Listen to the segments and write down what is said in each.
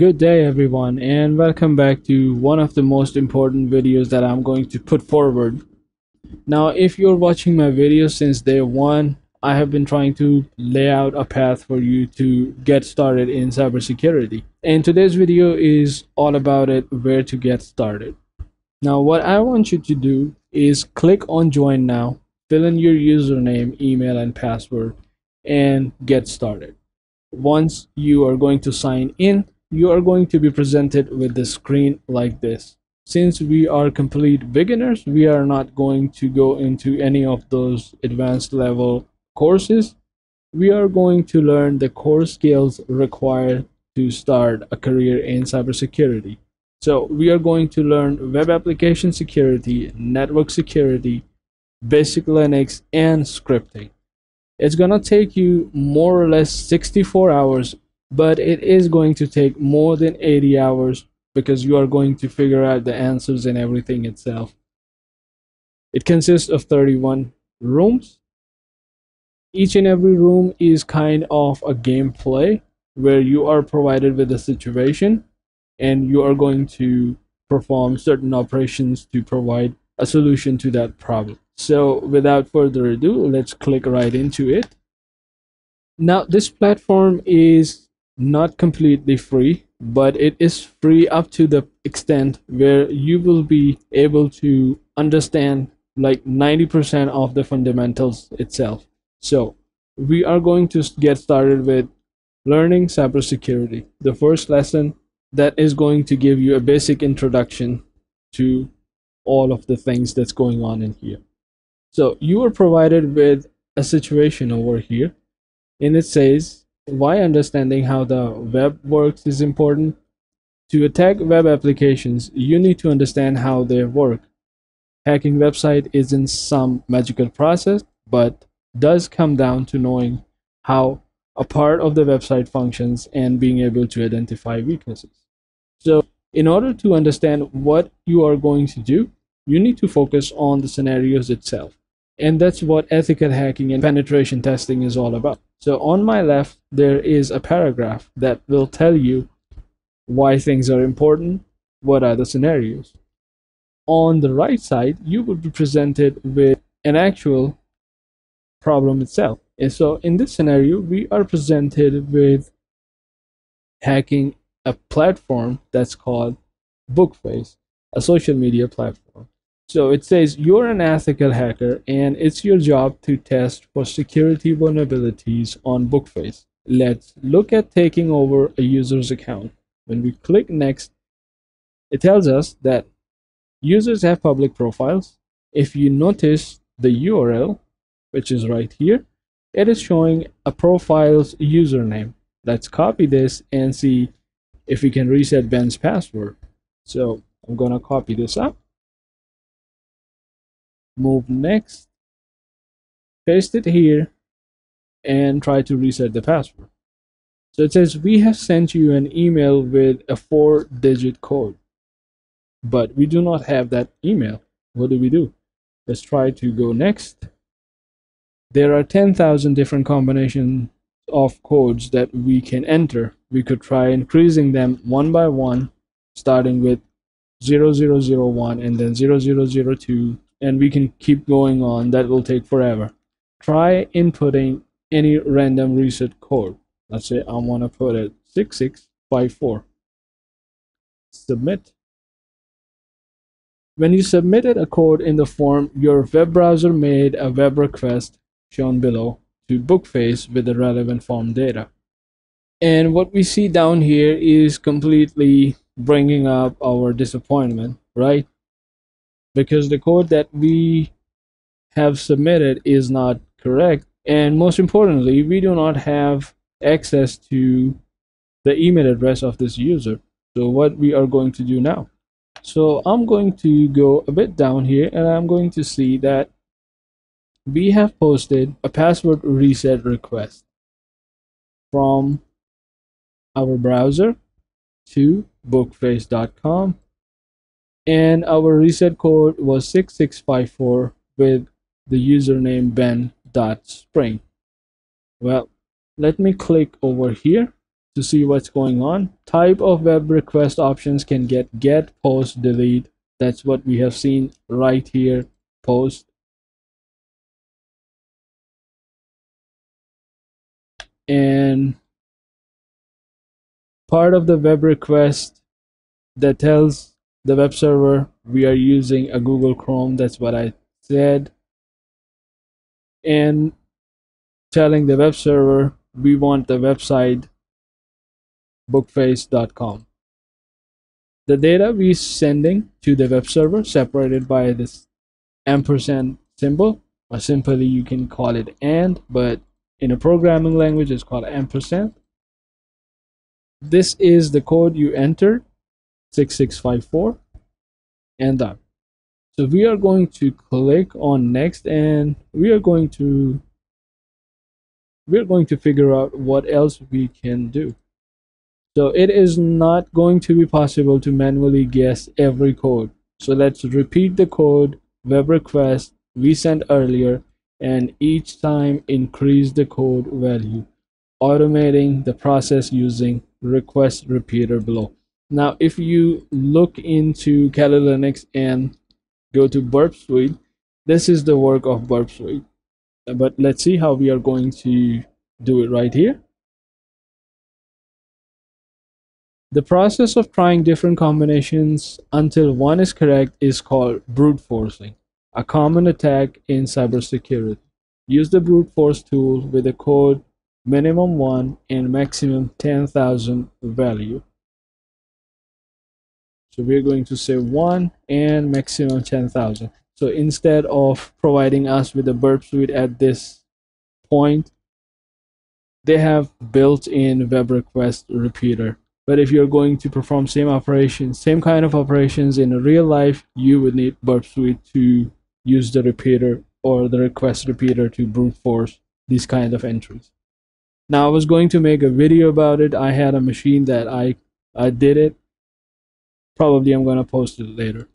Good day everyone and welcome back to one of the most important videos that I'm going to put forward. Now if you're watching my videos since day one, I have been trying to lay out a path for you to get started in cybersecurity. And today's video is all about it, where to get started. Now what I want you to do is click on join now, fill in your username, email and password and get started. Once you are going to sign in, you are going to be presented with the screen like this. Since we are complete beginners, we are not going to go into any of those advanced level courses. We are going to learn the core skills required to start a career in cybersecurity. So we are going to learn web application security, network security, basic Linux, and scripting. It's gonna take you more or less 64 hours but it is going to take more than 80 hours because you are going to figure out the answers and everything itself. It consists of 31 rooms. Each and every room is kind of a gameplay where you are provided with a situation and you are going to perform certain operations to provide a solution to that problem. So without further ado, let's click right into it. Now this platform is not completely free but it is free up to the extent where you will be able to understand like 90% of the fundamentals itself. So we are going to get started with learning cybersecurity. The first lesson that is going to give you a basic introduction to all of the things that's going on in here. So you are provided with a situation over here and it says why understanding how the web works is important. To attack web applications, you need to understand how they work. Hacking website isn't some magical process, but does come down to knowing how a part of the website functions and being able to identify weaknesses. So in order to understand what you are going to do, you need to focus on the scenarios itself. And that's what ethical hacking and penetration testing is all about. So on my left, there is a paragraph that will tell you why things are important, what are the scenarios. On the right side, you will be presented with an actual problem itself. And so in this scenario, we are presented with hacking a platform that's called Bookface, a social media platform. So it says you're an ethical hacker and it's your job to test for security vulnerabilities on Bookface. Let's look at taking over a user's account. When we click next, it tells us that users have public profiles. If you notice the URL, which is right here, it is showing a profile's username. Let's copy this and see if we can reset Ben's password. So I'm gonna copy this up move next paste it here and try to reset the password. So it says we have sent you an email with a four digit code but we do not have that email. What do we do? Let's try to go next. There are 10,000 different combinations of codes that we can enter. We could try increasing them one by one starting with 0001 and then 0002 and we can keep going on. That will take forever. Try inputting any random reset code. Let's say I want to put it 6654 submit. When you submitted a code in the form your web browser made a web request shown below to bookface with the relevant form data. And what we see down here is completely bringing up our disappointment right because the code that we have submitted is not correct. And most importantly we do not have access to the email address of this user. So what we are going to do now? So i'm going to go a bit down here and i'm going to see that we have posted a password reset request from our browser to bookface.com and our reset code was 6654 with the username ben.spring well let me click over here to see what's going on. Type of web request options can get get, post, delete. That's what we have seen right here, post. And part of the web request that tells the web server we are using a Google Chrome. That's what I said. And telling the web server we want the website bookface.com. The data we sending to the web server separated by this ampersand symbol or simply you can call it and but in a programming language it's called ampersand this is the code you entered 6654 and done. So we are going to click on next and we are going to we're going to figure out what else we can do. So it is not going to be possible to manually guess every code. So let's repeat the code web request we sent earlier and each time increase the code value automating the process using request repeater below. Now, if you look into Kali Linux and go to Burp Suite, this is the work of Burp Suite. But let's see how we are going to do it right here. The process of trying different combinations until one is correct is called brute forcing, a common attack in cybersecurity. Use the brute force tool with a code minimum 1 and maximum 10,000 value. So we're going to say 1 and maximum 10,000. So instead of providing us with a burp suite at this point, they have built-in web request repeater. But if you're going to perform same operations, same kind of operations in real life, you would need burp suite to use the repeater or the request repeater to brute force these kind of entries. Now I was going to make a video about it. I had a machine that I I did it. Probably I'm going to post it later.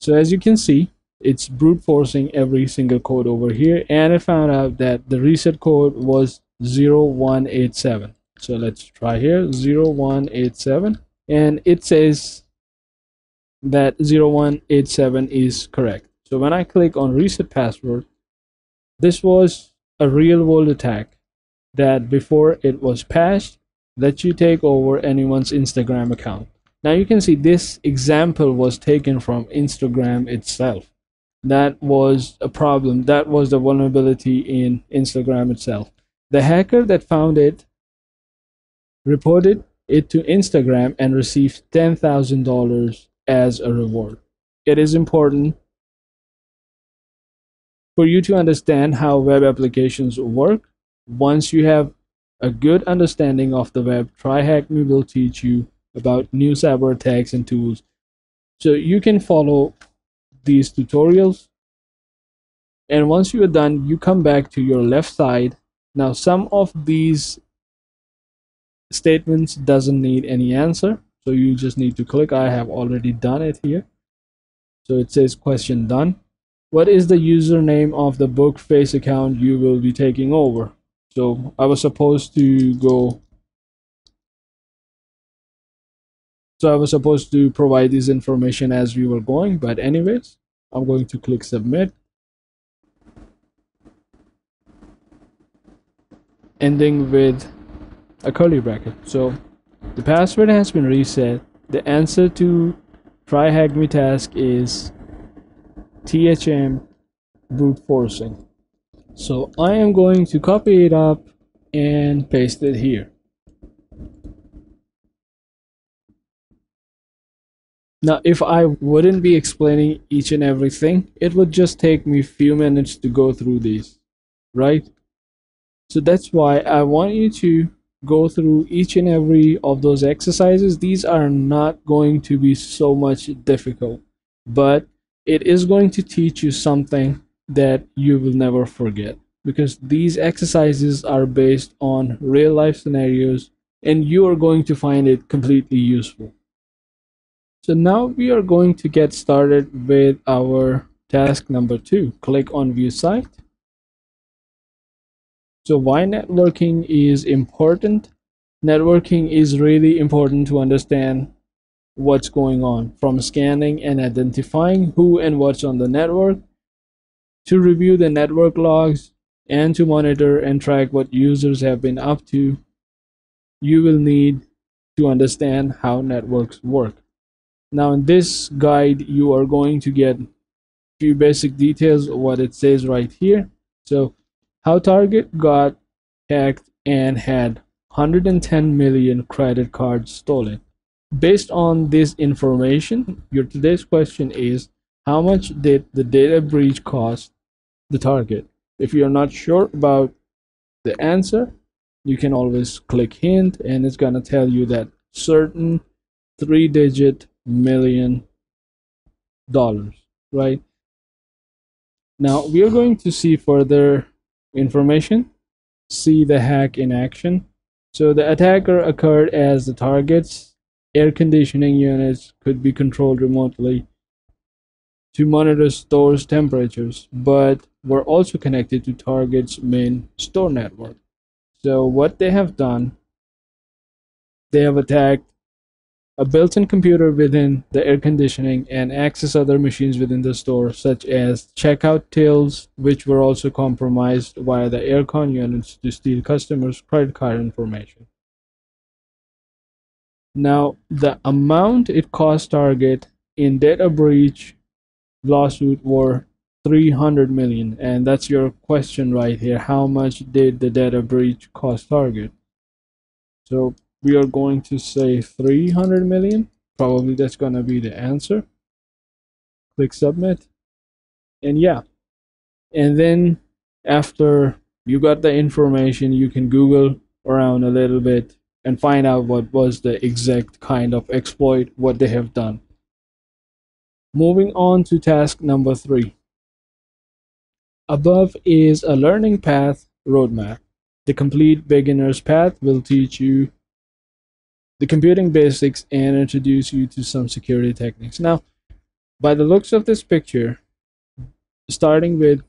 So as you can see, it's brute forcing every single code over here and I found out that the reset code was 0187. So let's try here 0187 and it says that 0187 is correct. So when I click on reset password, this was a real-world attack that before it was patched lets you take over anyone's Instagram account. Now you can see this example was taken from Instagram itself. That was a problem. That was the vulnerability in Instagram itself. The hacker that found it reported it to Instagram and received $10,000 as a reward. It is important for you to understand how web applications work. Once you have a good understanding of the web, TryHackMe will teach you about new cyber attacks and tools. So you can follow these tutorials. And once you are done, you come back to your left side. Now, some of these statements doesn't need any answer. So you just need to click, I have already done it here. So it says question done what is the username of the bookface account you will be taking over so I was supposed to go. So I was supposed to provide this information as we were going but anyways I'm going to click submit. Ending with a curly bracket. So the password has been reset. The answer to try hack me task is THM brute forcing. So I am going to copy it up and paste it here. Now, if I wouldn't be explaining each and everything, it would just take me a few minutes to go through these, right? So that's why I want you to go through each and every of those exercises. These are not going to be so much difficult, but it is going to teach you something that you will never forget because these exercises are based on real life scenarios and you are going to find it completely useful. So now we are going to get started with our task number two. Click on view site So why networking is important? Networking is really important to understand what's going on from scanning and identifying who and what's on the network to review the network logs and to monitor and track what users have been up to you will need to understand how networks work. Now in this guide you are going to get a few basic details of what it says right here. So how target got hacked and had 110 million credit cards stolen. Based on this information your today's question is how much did the data breach cost the target. If you're not sure about the answer you can always click hint and it's gonna tell you that certain three digit million dollars right? Now we are going to see further information see the hack in action. So the attacker occurred as the target's air conditioning units could be controlled remotely to monitor stores temperatures but were also connected to Target's main store network. So what they have done, they have attacked a built-in computer within the air conditioning and access other machines within the store such as checkout tills which were also compromised via the aircon units to steal customers credit card information now the amount it cost target in data breach lawsuit were 300 million. And that's your question right here. How much did the data breach cost target? So we are going to say 300 million. Probably that's going to be the answer. Click submit. And yeah. And then after you got the information you can google around a little bit and find out what was the exact kind of exploit what they have done moving on to task number three Above is a learning path roadmap. The complete beginner's path will teach you the computing basics and introduce you to some security techniques. Now, by the looks of this picture, starting with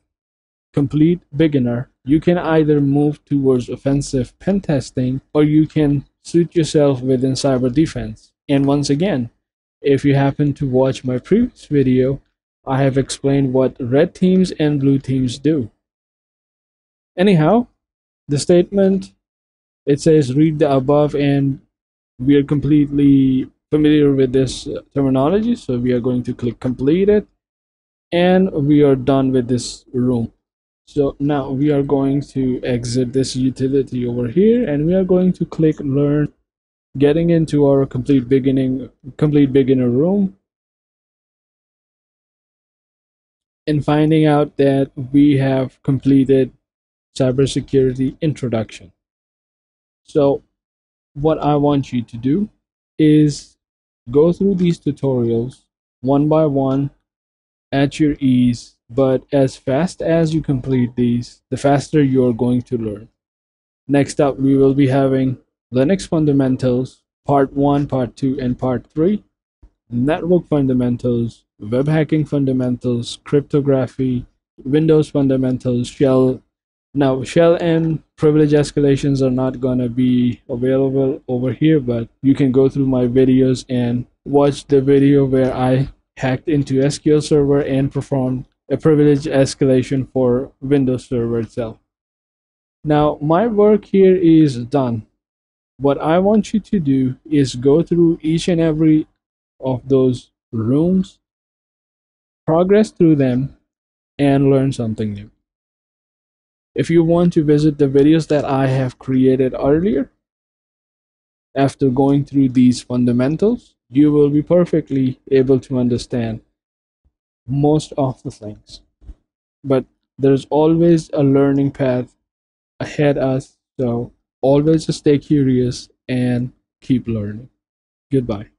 complete beginner, you can either move towards offensive pen testing or you can suit yourself within cyber defense. And once again, if you happen to watch my previous video, I have explained what red teams and blue teams do. Anyhow, the statement it says read the above and we are completely familiar with this terminology so we are going to click complete it and we are done with this room so now we are going to exit this utility over here and we are going to click learn getting into our complete beginning complete beginner room and finding out that we have completed cybersecurity introduction. So what I want you to do is go through these tutorials one by one at your ease, but as fast as you complete these, the faster you're going to learn. Next up, we will be having Linux Fundamentals, Part 1, Part 2, and Part 3, Network Fundamentals, web hacking fundamentals, cryptography, Windows fundamentals, shell. Now, shell and privilege escalations are not going to be available over here, but you can go through my videos and watch the video where I hacked into SQL Server and performed a privilege escalation for Windows Server itself. Now, my work here is done. What I want you to do is go through each and every of those rooms progress through them, and learn something new. If you want to visit the videos that I have created earlier, after going through these fundamentals, you will be perfectly able to understand most of the things. But there's always a learning path ahead us, so always stay curious and keep learning. Goodbye.